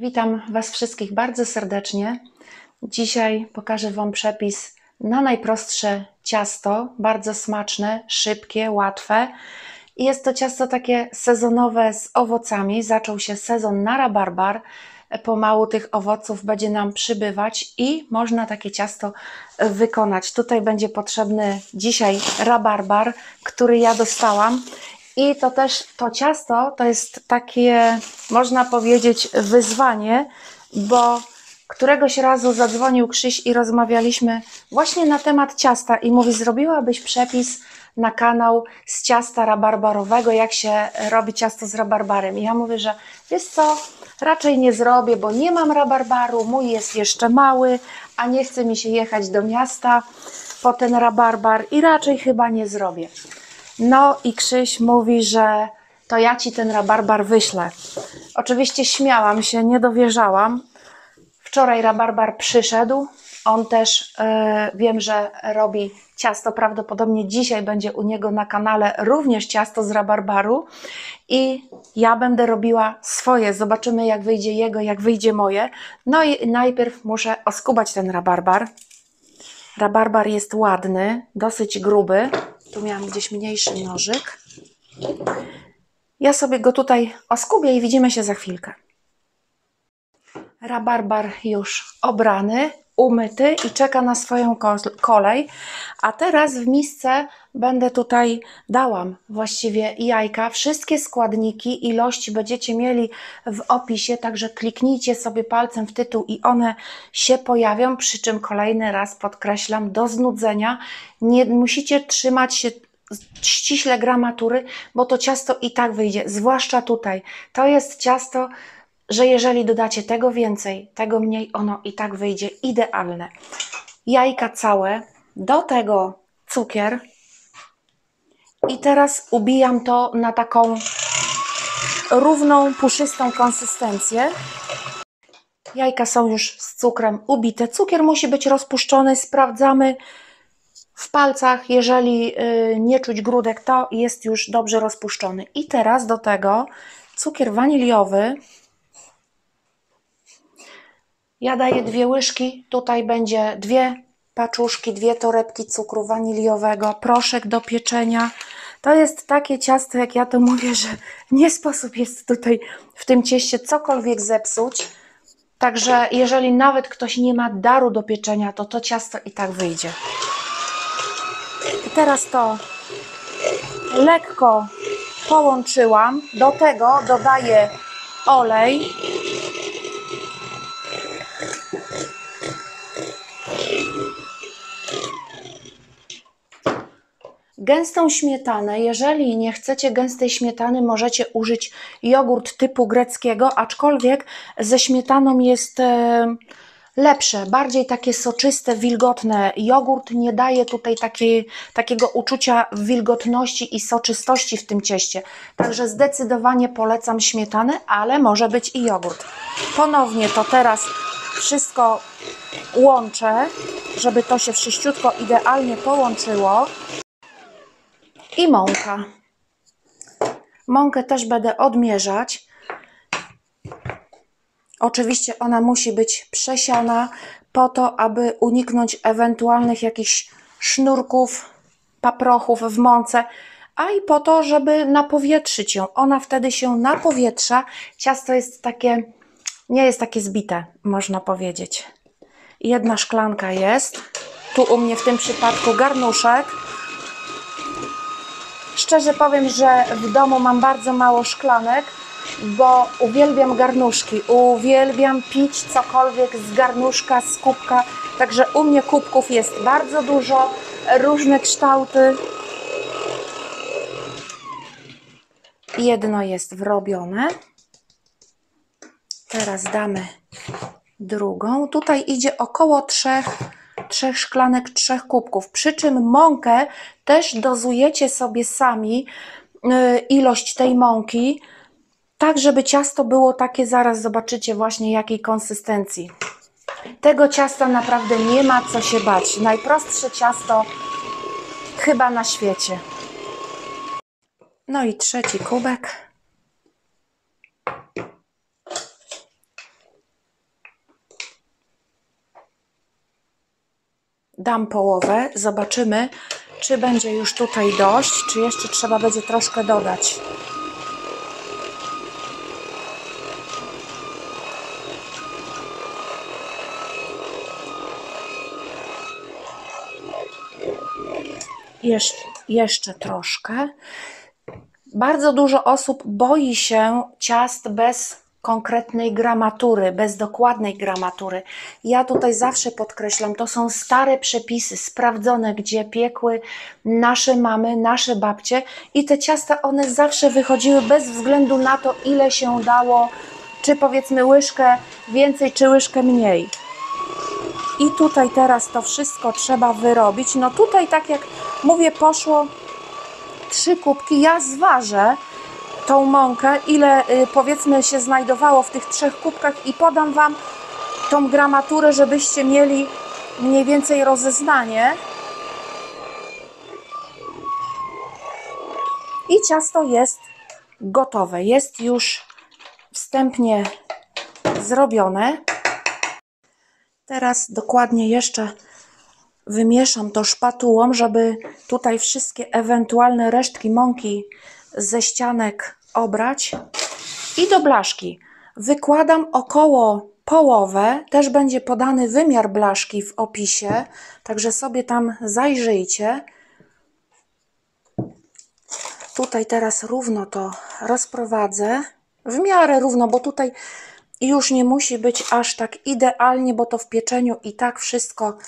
Witam Was wszystkich bardzo serdecznie. Dzisiaj pokażę Wam przepis na najprostsze ciasto, bardzo smaczne, szybkie, łatwe. Jest to ciasto takie sezonowe z owocami. Zaczął się sezon na rabarbar. Pomału tych owoców będzie nam przybywać i można takie ciasto wykonać. Tutaj będzie potrzebny dzisiaj rabarbar, który ja dostałam. I to też to ciasto to jest takie, można powiedzieć, wyzwanie, bo któregoś razu zadzwonił Krzyś i rozmawialiśmy właśnie na temat ciasta i mówi: Zrobiłabyś przepis na kanał z ciasta rabarbarowego, jak się robi ciasto z rabarbarem. I ja mówię, że wiesz co, raczej nie zrobię, bo nie mam rabarbaru, mój jest jeszcze mały, a nie chce mi się jechać do miasta po ten rabarbar i raczej chyba nie zrobię. No i Krzyś mówi, że to ja ci ten rabarbar wyślę. Oczywiście śmiałam się, nie dowierzałam. Wczoraj rabarbar przyszedł. On też yy, wiem, że robi ciasto. Prawdopodobnie dzisiaj będzie u niego na kanale również ciasto z rabarbaru. I ja będę robiła swoje. Zobaczymy, jak wyjdzie jego, jak wyjdzie moje. No i najpierw muszę oskubać ten rabarbar. Rabarbar jest ładny, dosyć gruby. Tu miałam gdzieś mniejszy nożyk. Ja sobie go tutaj oskubię i widzimy się za chwilkę. Rabarbar już obrany, umyty i czeka na swoją kolej. A teraz w misce będę tutaj dałam właściwie jajka. Wszystkie składniki, ilości będziecie mieli w opisie, także kliknijcie sobie palcem w tytuł i one się pojawią. Przy czym kolejny raz podkreślam, do znudzenia nie musicie trzymać się ściśle gramatury, bo to ciasto i tak wyjdzie, zwłaszcza tutaj. To jest ciasto że jeżeli dodacie tego więcej, tego mniej, ono i tak wyjdzie idealne. Jajka całe, do tego cukier i teraz ubijam to na taką równą, puszystą konsystencję. Jajka są już z cukrem ubite. Cukier musi być rozpuszczony. Sprawdzamy w palcach. Jeżeli y, nie czuć grudek, to jest już dobrze rozpuszczony. I teraz do tego cukier waniliowy ja daję dwie łyżki, tutaj będzie dwie paczuszki, dwie torebki cukru waniliowego, proszek do pieczenia. To jest takie ciasto, jak ja to mówię, że nie sposób jest tutaj w tym cieście cokolwiek zepsuć. Także jeżeli nawet ktoś nie ma daru do pieczenia, to to ciasto i tak wyjdzie. I teraz to lekko połączyłam. Do tego dodaję olej Gęstą śmietanę, jeżeli nie chcecie gęstej śmietany, możecie użyć jogurt typu greckiego, aczkolwiek ze śmietaną jest e, lepsze, bardziej takie soczyste, wilgotne. Jogurt nie daje tutaj takiej, takiego uczucia wilgotności i soczystości w tym cieście. Także zdecydowanie polecam śmietanę, ale może być i jogurt. Ponownie to teraz wszystko łączę, żeby to się wszyściutko idealnie połączyło i mąka. Mąkę też będę odmierzać. Oczywiście ona musi być przesiana po to, aby uniknąć ewentualnych jakichś sznurków, paprochów w mące, a i po to, żeby napowietrzyć ją. Ona wtedy się napowietrza. Ciasto jest takie, nie jest takie zbite, można powiedzieć. Jedna szklanka jest. Tu u mnie w tym przypadku garnuszek Szczerze powiem, że w domu mam bardzo mało szklanek, bo uwielbiam garnuszki. Uwielbiam pić cokolwiek z garnuszka, z kubka. Także u mnie kubków jest bardzo dużo, różne kształty. Jedno jest wrobione. Teraz damy drugą. Tutaj idzie około trzech trzech szklanek, trzech kubków. Przy czym mąkę też dozujecie sobie sami y, ilość tej mąki, tak żeby ciasto było takie, zaraz zobaczycie właśnie jakiej konsystencji. Tego ciasta naprawdę nie ma co się bać. Najprostsze ciasto chyba na świecie. No i trzeci kubek. Dam połowę, zobaczymy, czy będzie już tutaj dość, czy jeszcze trzeba będzie troszkę dodać. Jesz jeszcze troszkę. Bardzo dużo osób boi się ciast bez konkretnej gramatury, bez dokładnej gramatury. Ja tutaj zawsze podkreślam, to są stare przepisy, sprawdzone, gdzie piekły nasze mamy, nasze babcie i te ciasta, one zawsze wychodziły bez względu na to, ile się dało, czy powiedzmy łyżkę więcej, czy łyżkę mniej. I tutaj teraz to wszystko trzeba wyrobić. No tutaj, tak jak mówię, poszło trzy kubki. Ja zważę tą mąkę, ile y, powiedzmy się znajdowało w tych trzech kubkach i podam Wam tą gramaturę, żebyście mieli mniej więcej rozeznanie. I ciasto jest gotowe. Jest już wstępnie zrobione. Teraz dokładnie jeszcze wymieszam to szpatułą, żeby tutaj wszystkie ewentualne resztki mąki ze ścianek obrać. I do blaszki wykładam około połowę. Też będzie podany wymiar blaszki w opisie, także sobie tam zajrzyjcie. Tutaj teraz równo to rozprowadzę. W miarę równo, bo tutaj już nie musi być aż tak idealnie, bo to w pieczeniu i tak wszystko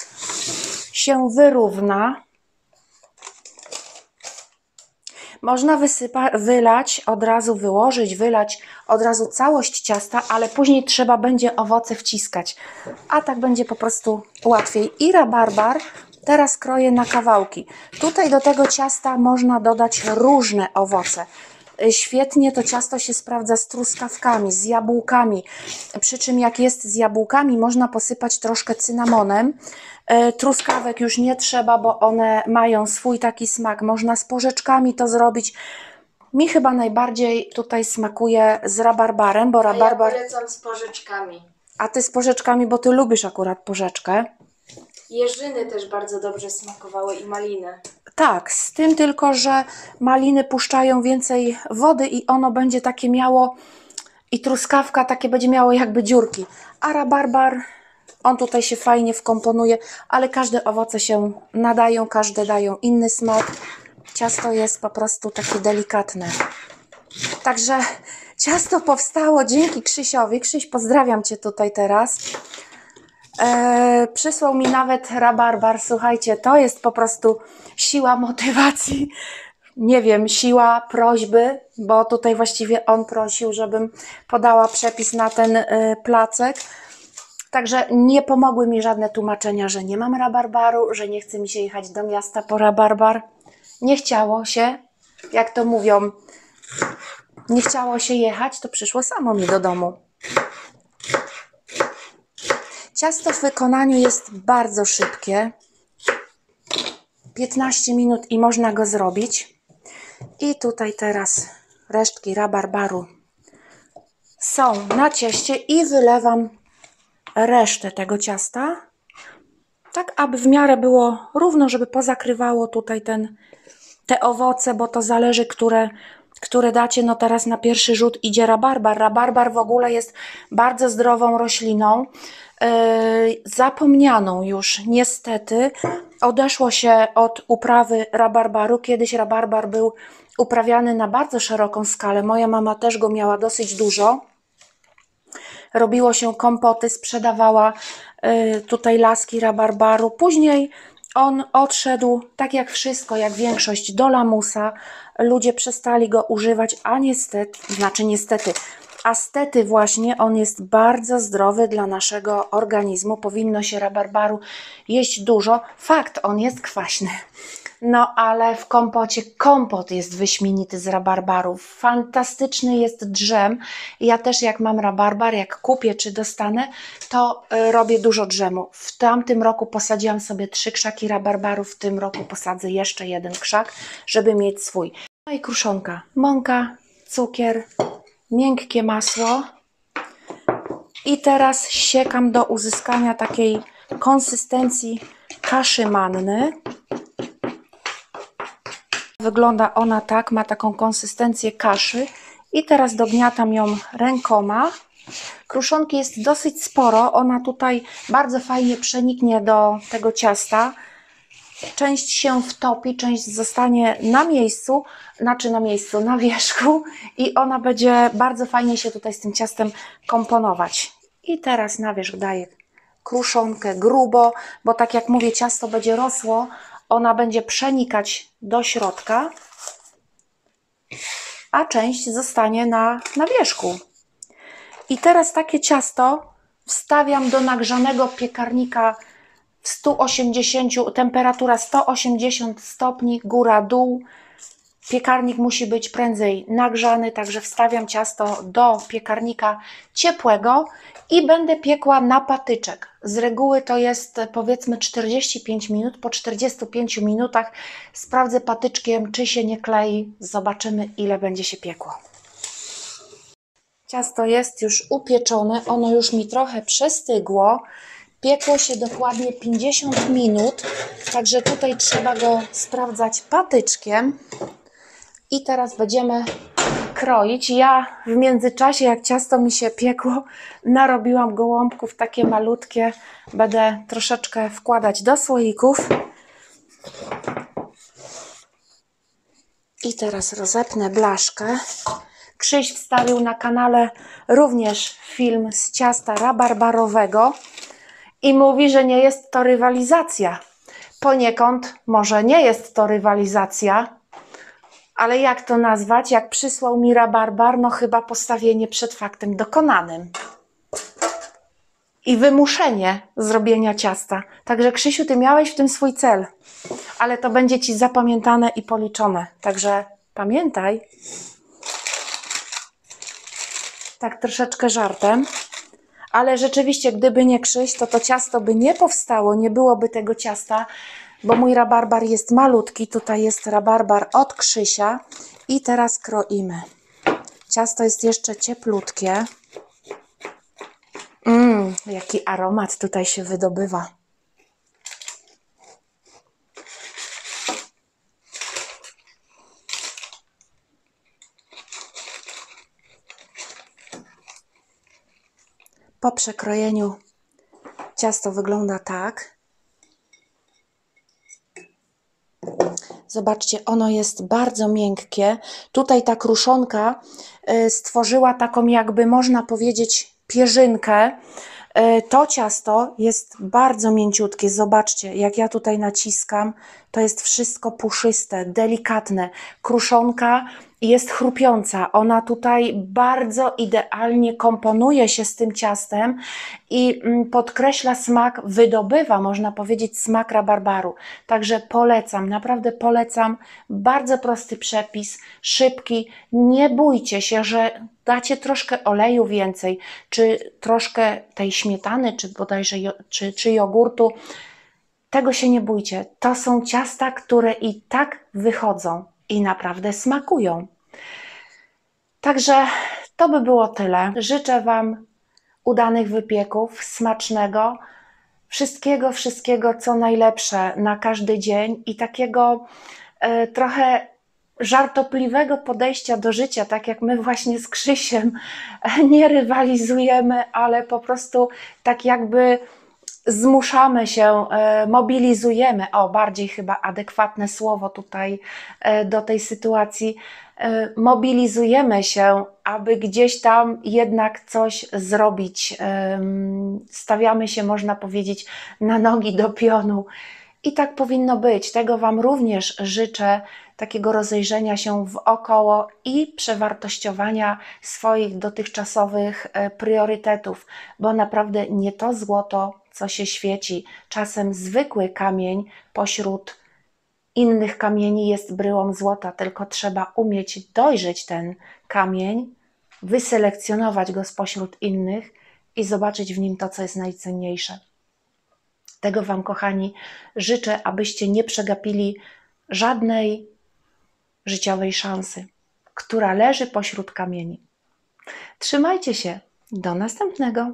się wyrówna. Można wysypa, wylać, od razu wyłożyć, wylać od razu całość ciasta, ale później trzeba będzie owoce wciskać. A tak będzie po prostu łatwiej. I rabarbar teraz kroję na kawałki. Tutaj do tego ciasta można dodać różne owoce. Świetnie to ciasto się sprawdza z truskawkami, z jabłkami. Przy czym jak jest z jabłkami, można posypać troszkę cynamonem. E, truskawek już nie trzeba, bo one mają swój taki smak. Można z porzeczkami to zrobić. Mi chyba najbardziej tutaj smakuje z rabarbarem, bo A ja rabarbar... polecam z porzeczkami. A ty z porzeczkami, bo ty lubisz akurat porzeczkę. Jeżyny też bardzo dobrze smakowały i maliny. Tak, z tym tylko, że maliny puszczają więcej wody i ono będzie takie miało, i truskawka takie będzie miało jakby dziurki. A rabarbar, on tutaj się fajnie wkomponuje, ale każde owoce się nadają, każde dają inny smak. Ciasto jest po prostu takie delikatne. Także ciasto powstało dzięki Krzysiowi. Krzyś, pozdrawiam Cię tutaj teraz. E, przysłał mi nawet rabarbar. Słuchajcie, to jest po prostu siła motywacji. Nie wiem, siła prośby, bo tutaj właściwie on prosił, żebym podała przepis na ten e, placek. Także nie pomogły mi żadne tłumaczenia, że nie mam rabarbaru, że nie chce mi się jechać do miasta po rabarbar. Nie chciało się, jak to mówią, nie chciało się jechać, to przyszło samo mi do domu. Ciasto w wykonaniu jest bardzo szybkie. 15 minut i można go zrobić. I tutaj teraz resztki rabarbaru są na cieście i wylewam resztę tego ciasta. Tak, aby w miarę było równo, żeby pozakrywało tutaj ten, te owoce, bo to zależy, które, które dacie. No teraz na pierwszy rzut idzie rabarbar. Rabarbar w ogóle jest bardzo zdrową rośliną. Yy, zapomnianą już niestety. Odeszło się od uprawy rabarbaru. Kiedyś rabarbar był uprawiany na bardzo szeroką skalę. Moja mama też go miała dosyć dużo. Robiło się kompoty, sprzedawała yy, tutaj laski rabarbaru. Później on odszedł, tak jak wszystko, jak większość, do lamusa. Ludzie przestali go używać, a niestety, znaczy niestety, a stety właśnie on jest bardzo zdrowy dla naszego organizmu. Powinno się rabarbaru jeść dużo. Fakt, on jest kwaśny. No ale w kompocie kompot jest wyśmienity z rabarbaru. Fantastyczny jest drzem. Ja też jak mam rabarbar, jak kupię czy dostanę, to y, robię dużo drzemu. W tamtym roku posadziłam sobie trzy krzaki rabarbaru, w tym roku posadzę jeszcze jeden krzak, żeby mieć swój. No i kruszonka, mąka, cukier, miękkie masło. I teraz siekam do uzyskania takiej konsystencji kaszy manny. Wygląda ona tak, ma taką konsystencję kaszy. I teraz dogniatam ją rękoma. Kruszonki jest dosyć sporo. Ona tutaj bardzo fajnie przeniknie do tego ciasta. Część się wtopi, część zostanie na miejscu, znaczy na miejscu, na wierzchu i ona będzie bardzo fajnie się tutaj z tym ciastem komponować. I teraz na wierzch daję kruszonkę grubo, bo tak jak mówię, ciasto będzie rosło, ona będzie przenikać do środka, a część zostanie na, na wierzchu. I teraz takie ciasto wstawiam do nagrzanego piekarnika w 180, temperatura 180 stopni, góra, dół. Piekarnik musi być prędzej nagrzany, także wstawiam ciasto do piekarnika ciepłego i będę piekła na patyczek. Z reguły to jest powiedzmy 45 minut. Po 45 minutach sprawdzę patyczkiem, czy się nie klei. Zobaczymy, ile będzie się piekło. Ciasto jest już upieczone, ono już mi trochę przestygło. Piekło się dokładnie 50 minut, także tutaj trzeba go sprawdzać patyczkiem. I teraz będziemy kroić. Ja w międzyczasie, jak ciasto mi się piekło, narobiłam gołąbków takie malutkie. Będę troszeczkę wkładać do słoików. I teraz rozepnę blaszkę. Krzyś wstawił na kanale również film z ciasta rabarbarowego i mówi, że nie jest to rywalizacja. Poniekąd może nie jest to rywalizacja, ale jak to nazwać? Jak przysłał mi rabarbar, no chyba postawienie przed faktem dokonanym. I wymuszenie zrobienia ciasta. Także Krzysiu, ty miałeś w tym swój cel, ale to będzie ci zapamiętane i policzone. Także pamiętaj. Tak troszeczkę żartem. Ale rzeczywiście, gdyby nie Krzyś, to to ciasto by nie powstało, nie byłoby tego ciasta, bo mój rabarbar jest malutki. Tutaj jest rabarbar od Krzysia. I teraz kroimy. Ciasto jest jeszcze cieplutkie. Mmm, jaki aromat tutaj się wydobywa. Po przekrojeniu ciasto wygląda tak. Zobaczcie, ono jest bardzo miękkie. Tutaj ta kruszonka y, stworzyła taką, jakby można powiedzieć, pierzynkę. Y, To ciasto jest bardzo mięciutkie. Zobaczcie, jak ja tutaj naciskam, to jest wszystko puszyste, delikatne. Kruszonka jest chrupiąca. Ona tutaj bardzo idealnie komponuje się z tym ciastem i mm, podkreśla smak, wydobywa, można powiedzieć, smak rabarbaru. Także polecam, naprawdę polecam. Bardzo prosty przepis, szybki. Nie bójcie się, że dacie troszkę oleju więcej, czy troszkę tej śmietany, czy bodajże czy, czy jogurtu. Tego się nie bójcie. To są ciasta, które i tak wychodzą i naprawdę smakują. Także to by było tyle. Życzę Wam udanych wypieków, smacznego, wszystkiego, wszystkiego, co najlepsze na każdy dzień i takiego e, trochę żartopliwego podejścia do życia, tak jak my właśnie z Krzysiem nie rywalizujemy, ale po prostu tak jakby zmuszamy się, e, mobilizujemy, o bardziej chyba adekwatne słowo tutaj e, do tej sytuacji, e, mobilizujemy się, aby gdzieś tam jednak coś zrobić. Stawiamy się, można powiedzieć, na nogi do pionu. I tak powinno być. Tego Wam również życzę, takiego rozejrzenia się wokoło i przewartościowania swoich dotychczasowych priorytetów, bo naprawdę nie to złoto, co się świeci. Czasem zwykły kamień pośród innych kamieni jest bryłą złota, tylko trzeba umieć dojrzeć ten kamień, wyselekcjonować go spośród innych i zobaczyć w nim to, co jest najcenniejsze. Tego Wam, kochani, życzę, abyście nie przegapili żadnej życiowej szansy, która leży pośród kamieni. Trzymajcie się. Do następnego.